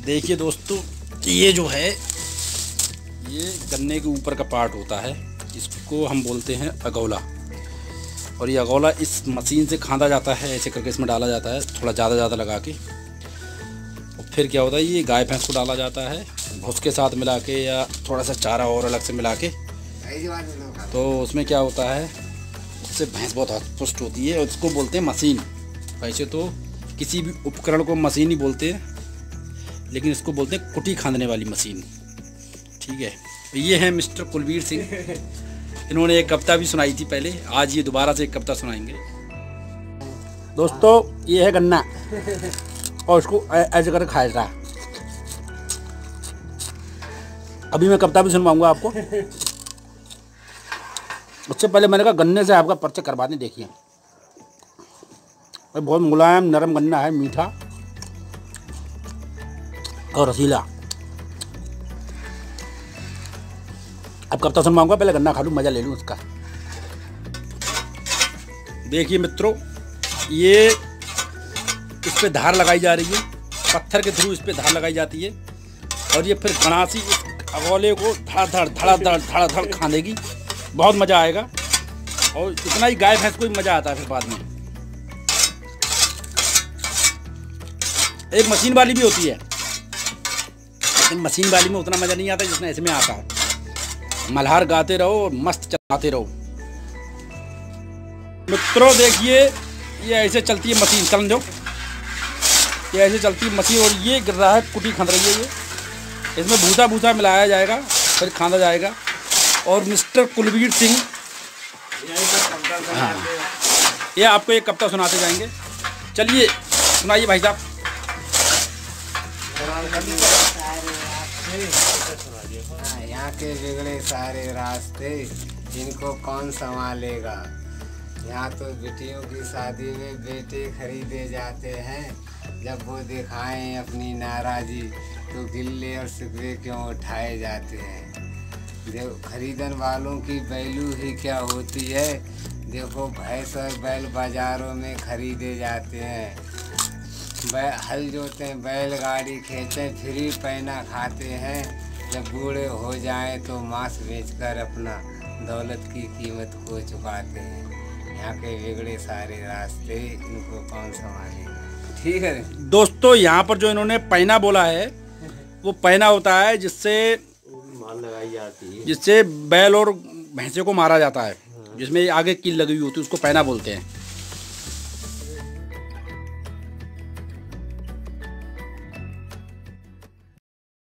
देखिए दोस्तों ये जो है, ये गन्ने के ऊपर का पार्ट होता है। इसको हम बोलते हैं अगौला। और ये अगौला इस मशीन से खांदा जाता है, ऐसे करके इसमें डाला जाता है, थोड़ा ज़्यादा ज़्यादा लगा के। और फिर क्या होता है, ये गाय भैंस को डाला जाता है भूस के साथ मिला के या थोड़ा सा चारा और अलग से मिला के। तो उसमें क्या होता है उससे भैंस बहुत पुष्ट होती है, और उसको बोलते हैं मशीन। वैसे तो किसी भी उपकरण को मशीन ही बोलते हैं। लेकिन इसको बोलते हैं कुटी खांदने वाली मशीन। ठीक है? ये है मिस्टर कुलवीर सिंह। इन्होंने एक कविता भी सुनाई थी पहले। आज ये दोबारा से एक कविता सुनाएँगे। दोस्तों, ये है गन्ना। और इसको ऐसे कर खाया रहा अभी मैं कविता भी सुनवाऊँगा आपको। उससे पहले मैंने कहा गन्ने से आपका पर्चा करवा दें देखिए बहुत मुलायम, नरम गन्ना है, मीठा। और रसीला अब कब तक सुनवाऊँगा पहले गन्ना खा लूँ, मज़ा ले लूँ उसका। देखिए मित्रों, ये इस पर धार लगाई जा रही है, पत्थर के थ्रू इस पर धार लगाई जाती है, और ये फिर गणासी इस अगोले को धड़ा धड़ धड़ा धड़ धड़ा धड़ खानेगी बहुत मज़ा आएगा, और इतना ही गाय भैंस को भी मज़ा आता है फिर बाद में। एक मशीन वाली भी होती है। लेकिन मशीन वाली में उतना मज़ा नहीं आता जितना इसमें आता है मल्हार गाते रहो और मस्त चलाते रहो। मित्रों, देखिए, ये ऐसे चलती है मशीन चल दो ये ऐसे चलती है मशीन और ये गिर रहा है कुटी खंद रही है ये। इसमें भूसा भूसा मिलाया जाएगा, फिर खांदा जाएगा। और मिस्टर कुलवीर सिंह हाँ। ये आपको एक कविता सुनाते जाएँगे। चलिए, सुनाइए भाई साहब। यहाँ के बिगड़े सारे रास्ते इनको कौन संभालेगा? यहाँ तो बेटियों की शादी में बेटे खरीदे जाते हैं। जब वो दिखाएँ अपनी नाराज़ी तो गिल्ले और सिकरे क्यों उठाए जाते हैं? देखो, खरीदन वालों की वैल्यू ही क्या होती है? देखो, भैंस और बैल बाज़ारों में खरीदे जाते हैं। हल जोते हैं बैलगाड़ी हैं फ्री पैना खाते हैं। जब बूढ़े हो जाएँ तो मांस बेचकर अपना दौलत की कीमत खो चुकाते हैं। यहाँ के बिगड़े सारे रास्ते इनको कौन संभालेगा? ठीक है? दोस्तों यहाँ पर जो इन्होंने पैना बोला है वो पैना होता है जिससे माल लगाई जाती है। जिससे बैल और भैंसे को मारा जाता है। जिसमें आगे कील लगी हुई होती है उसको पैना बोलते हैं।